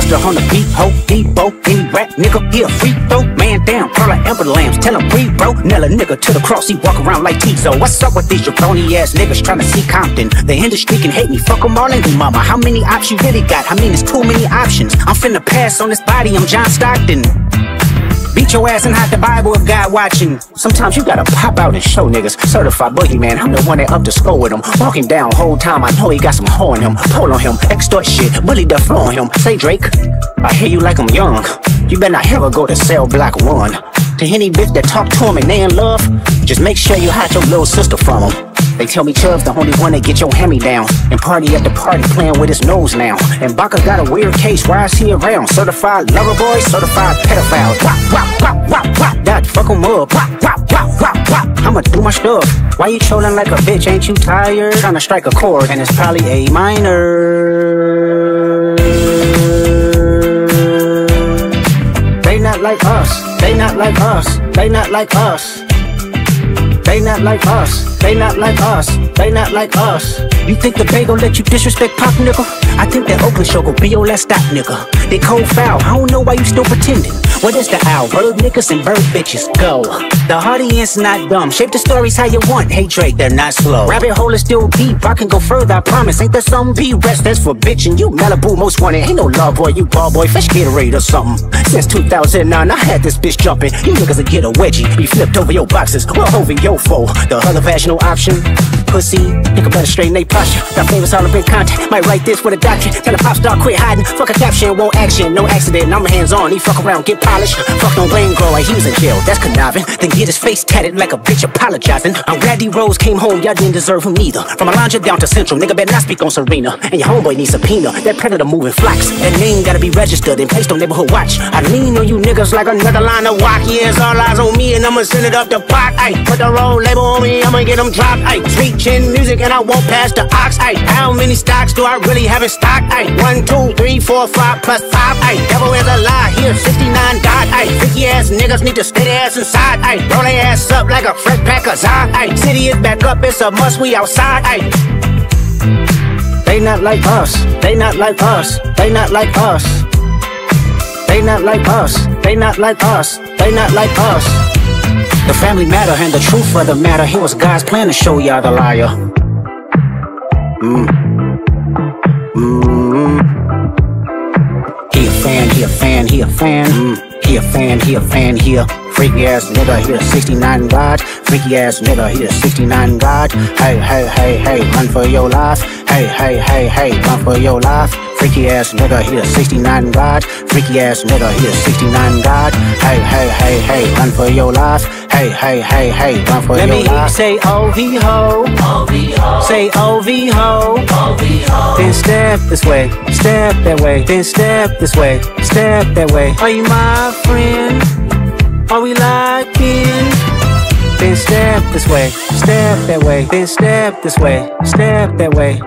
nigga on the beat, ho, Deebo, any rap nigga, he a free throw. Man down, call like Amber Lambs, tell him free, bro. Nail a nigga to the cross, he walk around like Teezo. What's up with these jabroni ass niggas trying to see Compton? The industry can hate me, fuck them all the mama. How many options you really got? I mean, it's too many options. I'm finna pass on this body, I'm John Stockton. Beat your ass and hide the Bible if God watching. Sometimes you gotta pop out and show niggas. Certified boogeyman, I'm the one that up the score with him. Walking down whole time, I know he got some hoe in him. Pull on him, extort shit, bully the floor on him. Say Drake, I hear you like I'm young. You better not ever go to cell block one. To any bitch that talk to him and they in love, just make sure you hide your little sister from him. They tell me Chubbs the only one that get your hammy down. And party at the party playing with his nose now. And Baka got a weird case, why is he around? Certified lover boy, certified pedophile. Wop, wop, wop, wop, wop. That fuck him up. Wop, wop, wop, wop, wop. I'ma do my stuff. Why you trolling like a bitch? Ain't you tired? Trying to strike a chord, and it's probably A minor. They not like us. They not like us. They not like us. They not like us. They not like us. They not like us. You think the Bay gon' let you disrespect Pop, nigga? I think that Oakland show gon' be your last stop, nigga. They cold foul. I don't know why you still pretending. What is the owl? Bird niggas and bird bitches go. The audience not dumb. Shape the stories how you want. Hey Drake, they're not slow. Rabbit hole is still deep. I can go further, I promise. Ain't there some P rest that's for bitching? You Malibu most wanted. Ain't no love boy, you ball boy. Fresh Gatorade or something. Since 2009, I had this bitch jumping. You niggas will get a wedgie. Be flipped over your boxes. Well, over your foe. The other vaginal option. Pussy, think better straighten they posture. Got famous all up in contact. Might write this with a doctor. Tell a pop star quit hiding. Fuck a caption, won't action. No accident, I'm hands on. He fuck around, get polished. Fuck no grow like he was in jail. That's conniving. Then get his face tatted like a bitch apologizing. I'm glad DeRozan came home, y'all didn't deserve him neither. From Alondra down to Central, nigga better not speak on Serena. And your homeboy needs subpoena. That predator moving flocks. That name gotta be registered and placed on neighborhood watch. I lean on you niggas like another line of walk. Yeah, it's all eyes on me and I'ma send it up the pot. Ay, put the roll label on me, I'ma get them dropped. Ay, street chin music and I won't pass the ox. Ay, how many stocks do I really have in stock? Ay, one, two, three, four, five plus five. Ay, devil is a lie here, 69 dot. Ay, freaky ass niggas need to stay their ass inside. Ay, roll their ass up like a fresh pack of Zod. Ay, city is back up, it's a must, we outside. Ay. They not like us, they not like us, they not like us. They not like us, they not like us, they not like us. The family matter and the truth of the matter. Here was God's plan to show y'all the liar. He a fan, he a fan, he a fan. Mm. He a fan, he a fan, he a freaky ass nigga, he a 69 God. Freaky ass nigga, he a 69 God. Hey, hey, hey, hey, run for your life. Hey, hey, hey, hey, run for your life. Freaky ass nigga, he a 69 God. Freaky ass nigga, he a 69 God. Hey, hey, hey, hey, run for your life. Hey, hey, hey, hey, run for Let your me hear you life. say OV ho. Say OV ho. Then step this way, step that way, then step this way, step that way. Are you my friend? Are we locked in? Then step this way, step that way, then step this way, step that way.